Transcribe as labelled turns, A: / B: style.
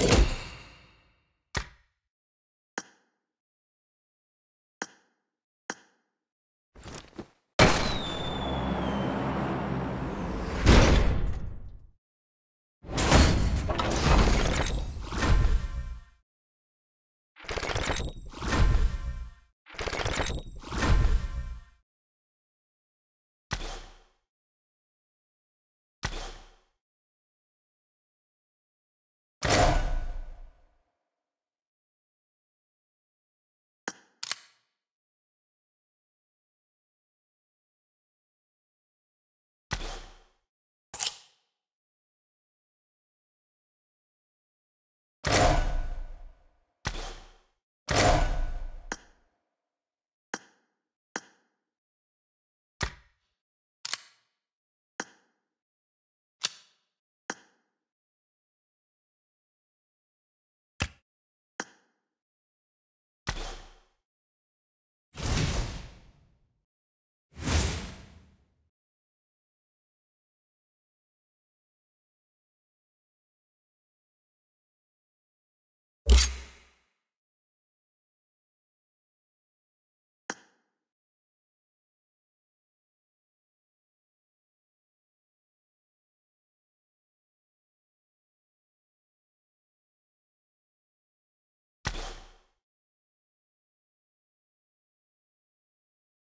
A: you